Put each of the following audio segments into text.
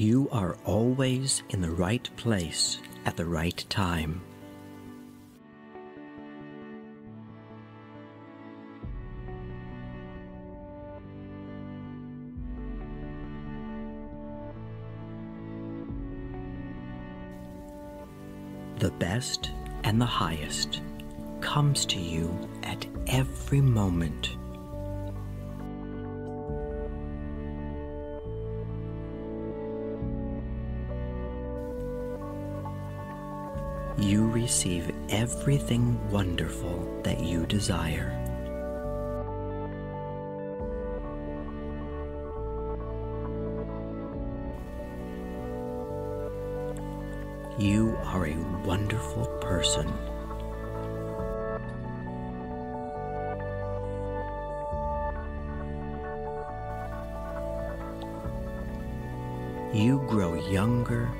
You are always in the right place at the right time. The best and the highest comes to you at every moment. You receive everything wonderful that you desire. You are a wonderful person. You grow younger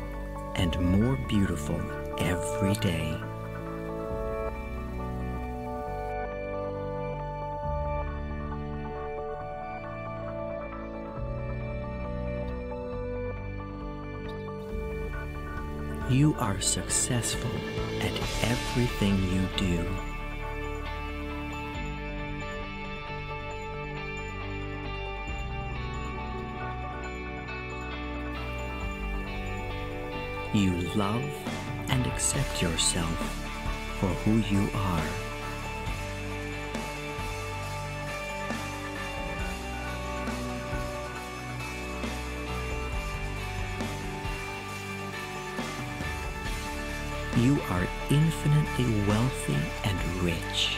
and more beautiful every day. You are successful at everything you do. You love and accept yourself for who you are. You are infinitely wealthy and rich.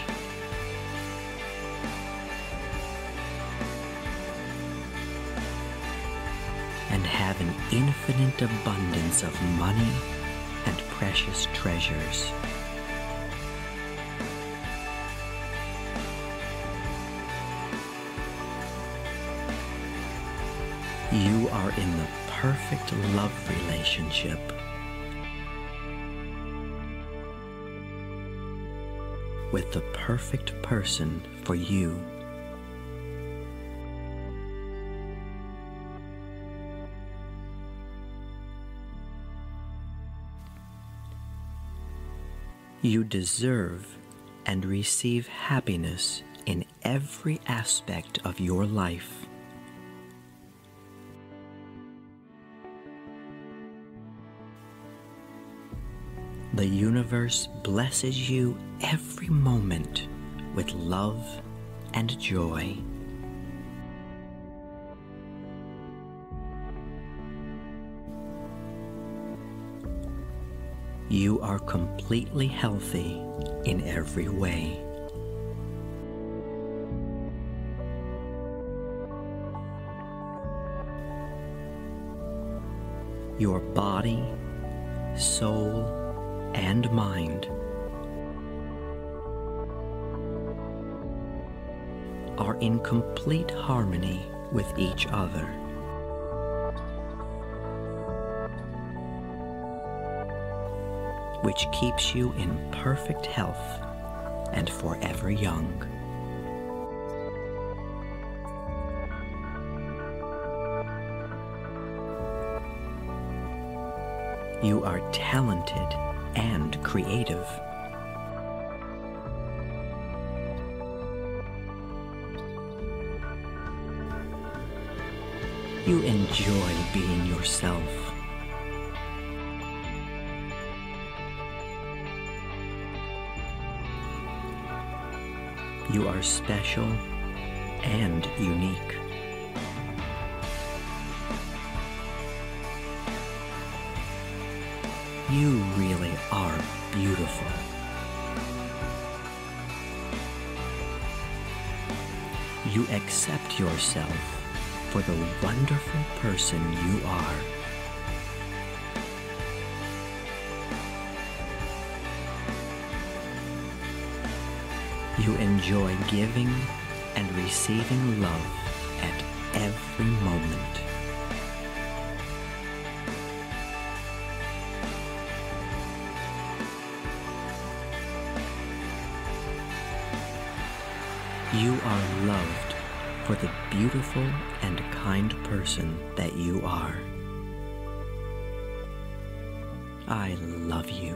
And have an infinite abundance of money and precious treasures. You are in the perfect love relationship. With the perfect person for you. You deserve and receive happiness in every aspect of your life. The universe blesses you every moment with love and joy. You are completely healthy in every way. Your body, soul, and mind are in complete harmony with each other. Which keeps you in perfect health and forever young. You are talented and creative. You enjoy being yourself. You are special and unique. You really are beautiful. You accept yourself for the wonderful person you are. You enjoy giving and receiving love at every moment. You are loved for the beautiful and kind person that you are. I love you.